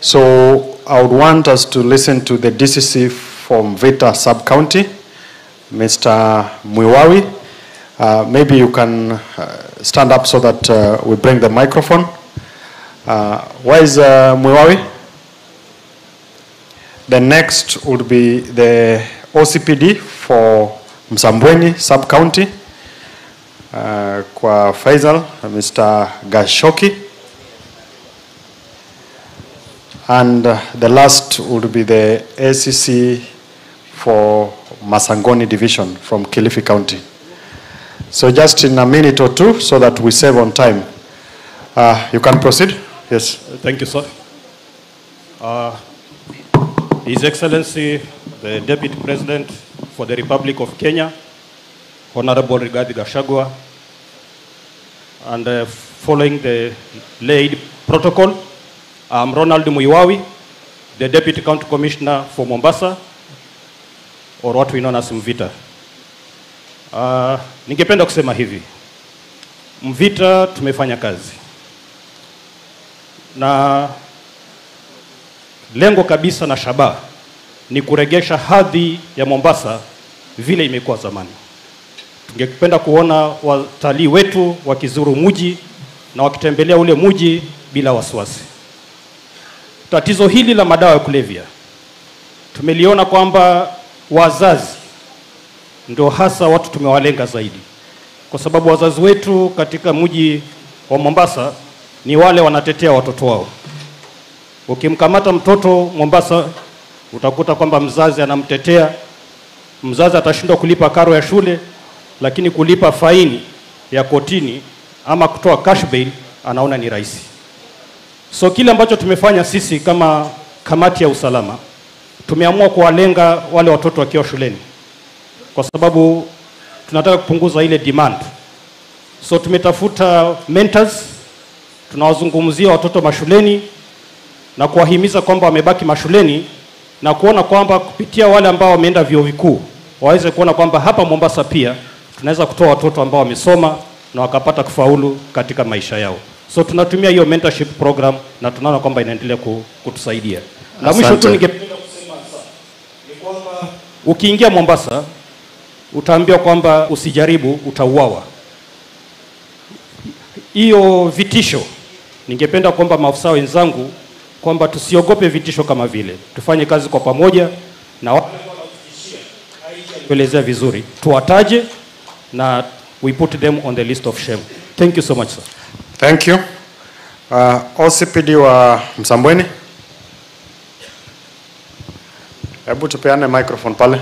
So I would want us to listen to the DCC from Vita Sub-County, Mr. Mwiwawi. Uh, maybe you can uh, stand up so that uh, we bring the microphone. Uh, where is uh, Mwiwawi? The next would be the OCPD for Msambweni Sub-County uh, kwa Faisal, Mr. Gashoki. And uh, the last would be the ACC for Masangoni Division from Kilifi County. So just in a minute or two so that we save on time. Uh, you can proceed? Yes. Thank you, sir. Uh, His Excellency, the Deputy President for the Republic of Kenya, Honorable Rigathi Gachagua, and uh, following the laid protocol, I'm Ronald Muiwawi, the Deputy County Commissioner for Mombasa, or what we know as Mvita. Uh, ningependa kusema hivi, Mvita tumefanya kazi na lengo kabisa na shabaha ni kuregesha hadhi ya Mombasa vile imekuwa zamani. Tungependa kuona watalii wetu wakizuru muji na wakitembelea ule muji bila wasiwasi. Tatizo hili la madawa ya kulevya tumeliona kwamba wazazi ndio hasa watu tumewalenga zaidi, kwa sababu wazazi wetu katika mji wa Mombasa ni wale wanatetea watoto wao. Ukimkamata mtoto Mombasa, utakuta kwamba mzazi anamtetea. Mzazi atashindwa kulipa karo ya shule, lakini kulipa faini ya kotini ama kutoa cash bail anaona ni rahisi. So kile ambacho tumefanya sisi kama kamati ya usalama, tumeamua kuwalenga wale watoto wakiwa shuleni, kwa sababu tunataka kupunguza ile demand. So tumetafuta mentors, tunawazungumzia watoto mashuleni na kuwahimiza kwamba wamebaki mashuleni na kuona kwamba kupitia wale ambao wameenda vyuo vikuu waweze kuona kwamba hapa Mombasa pia tunaweza kutoa watoto ambao wamesoma na wakapata kufaulu katika maisha yao. So tunatumia hiyo mentorship program na tunaona kwamba inaendelea kutusaidia. Na mwisho tu ningependa kusema sasa ni kwamba ukiingia Mombasa utaambiwa kwamba usijaribu, utauawa. Hiyo vitisho, ningependa kwamba maafisa wenzangu kwamba tusiogope vitisho kama vile, tufanye kazi kwa pamoja na wale kuelezea vizuri, tuwataje na we put them on the list of shame. Thank you so much sir. Thank you. Uh, OCPD wa Msambweni. Hebu tupeane microphone pale.